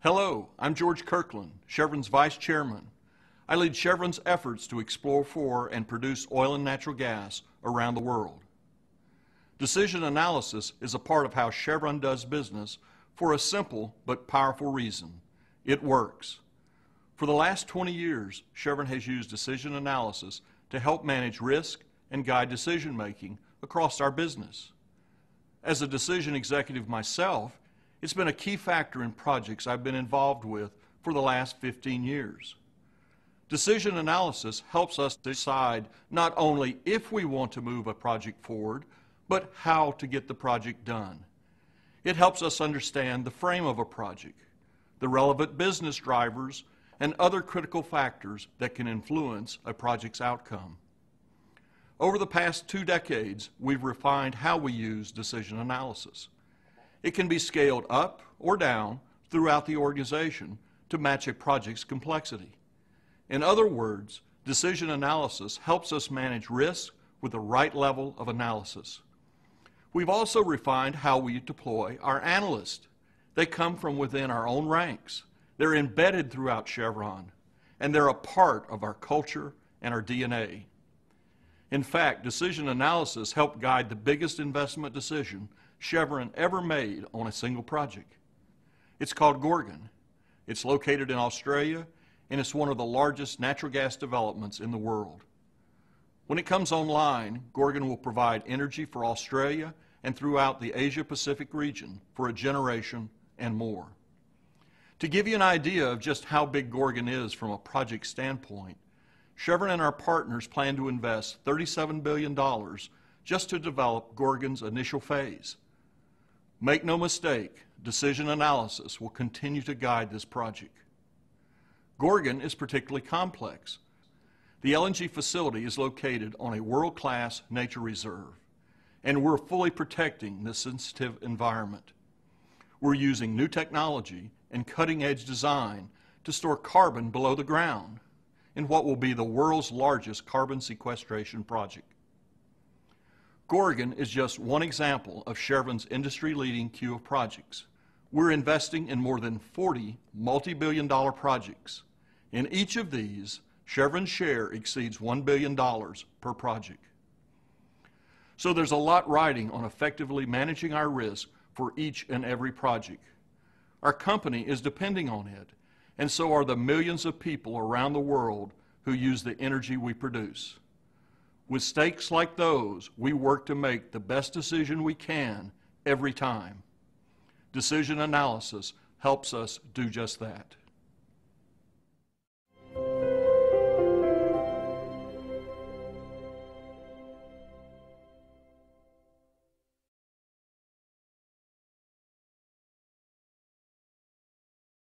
Hello, I'm George Kirkland, Chevron's Vice Chairman. I lead Chevron's efforts to explore for and produce oil and natural gas around the world. Decision analysis is a part of how Chevron does business for a simple but powerful reason. It works. For the last 20 years, Chevron has used decision analysis to help manage risk and guide decision making across our business. As a decision executive myself, it's been a key factor in projects I've been involved with for the last 15 years. Decision analysis helps us decide not only if we want to move a project forward, but how to get the project done. It helps us understand the frame of a project, the relevant business drivers, and other critical factors that can influence a project's outcome. Over the past two decades, we've refined how we use decision analysis. It can be scaled up or down throughout the organization to match a project's complexity. In other words, decision analysis helps us manage risk with the right level of analysis. We've also refined how we deploy our analysts. They come from within our own ranks. They're embedded throughout Chevron, and they're a part of our culture and our DNA. In fact, decision analysis helped guide the biggest investment decision Chevron ever made on a single project. It's called Gorgon. It's located in Australia, and it's one of the largest natural gas developments in the world. When it comes online, Gorgon will provide energy for Australia and throughout the Asia Pacific region for a generation and more. To give you an idea of just how big Gorgon is from a project standpoint, Chevron and our partners plan to invest $37 billion just to develop Gorgon's initial phase. Make no mistake, decision analysis will continue to guide this project. Gorgon is particularly complex. The LNG facility is located on a world-class nature reserve, and we're fully protecting this sensitive environment. We're using new technology and cutting-edge design to store carbon below the ground in what will be the world's largest carbon sequestration project. Gorgon is just one example of Chevron's industry-leading queue of projects. We're investing in more than 40 multi-billion dollar projects. In each of these, Chevron's share exceeds $1 billion per project. So there's a lot riding on effectively managing our risk for each and every project. Our company is depending on it, and so are the millions of people around the world who use the energy we produce. With stakes like those, we work to make the best decision we can every time. Decision analysis helps us do just that.